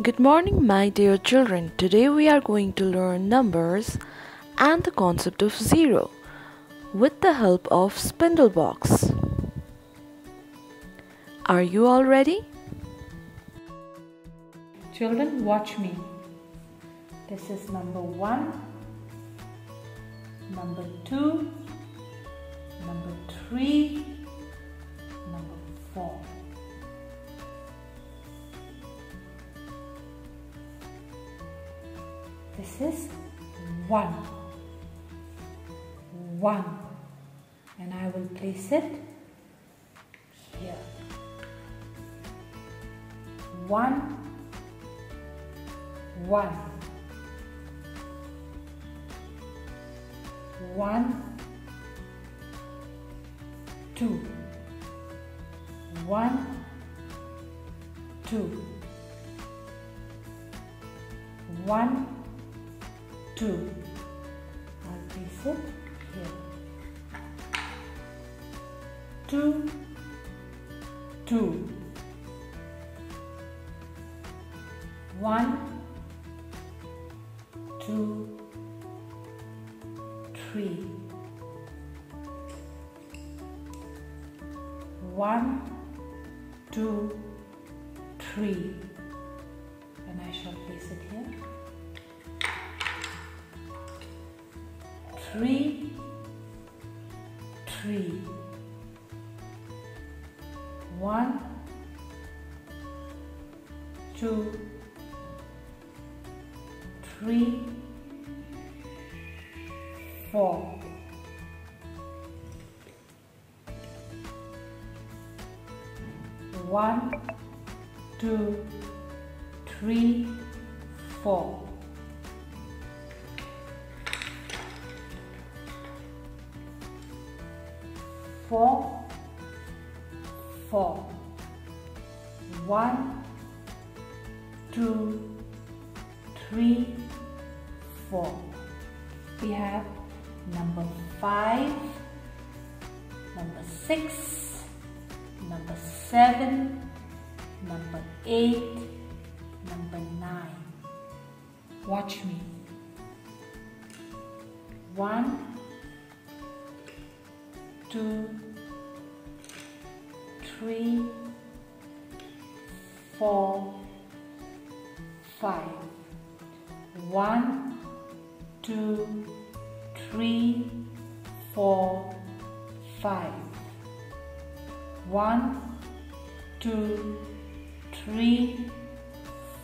Good morning, my dear children. Today we are going to learn numbers and the concept of zero with the help of Spindlebox. Are you all ready? Children, watch me. This is number one, number two, number three, number four. This is one. One. And I will place it here. One. One. One. Two. One. Two. One 2 as before here. 2 2 1 2 3 1 2 3 three, three, one, two, three, four. One, two, three, four. Four, four. One, two, three, four. We have number five, number six, number seven, number eight, number nine. Watch me. One, two, three, four, five. One, two, three, four, five. One, two, three,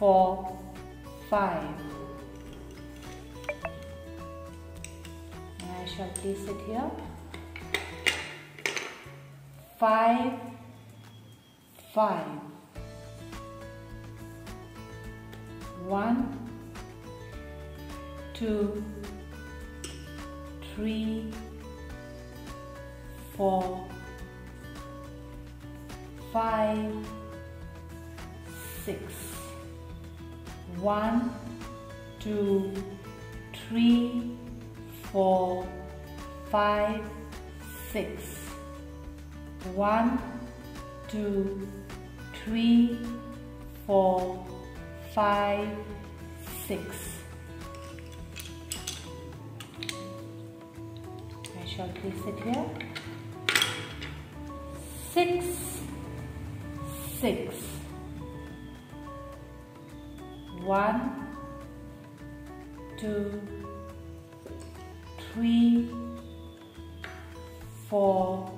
four, five. I shall place it here five, five. One, two, three, four, five, six. One, two, three, four, five, six. One, two, three, four, five, six. I shall place it here. Six, six. One, two, three, four,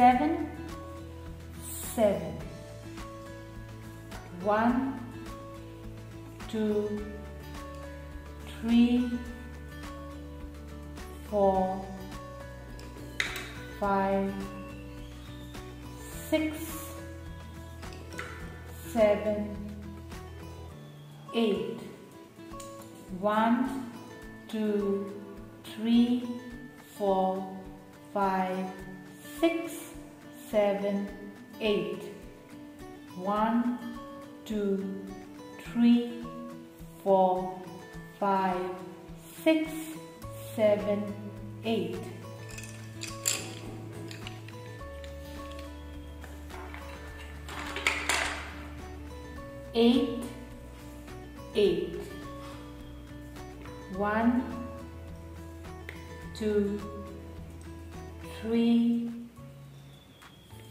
Seven, seven. One, two, three, four, five, six, seven, eight. One, two, three, four, five, six, seven, eight. One, two, three, four, five, six, seven, eight. Eight, eight. One, two, three,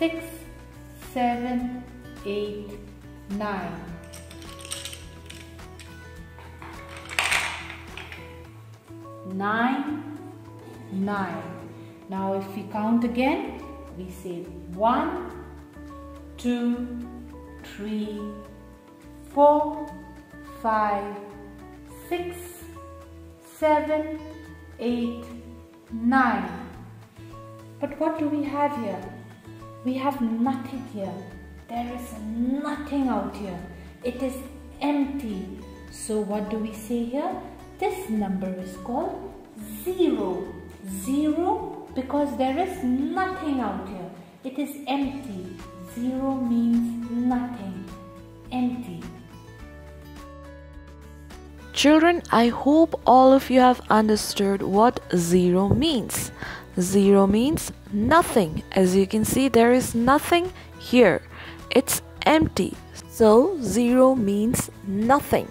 six, seven, eight, nine. Nine, nine. Now if we count again, we say one, two, three, four, five, six, seven, eight, nine. But what do we have here? We have nothing here. There is nothing out here. It is empty. So what do we say here? This number is called zero. Zero because there is nothing out here. It is empty. Zero means nothing. Empty. Children, I hope all of you have understood what zero means. Zero means nothing. As you can see, there is nothing here. It's empty. So, zero means nothing.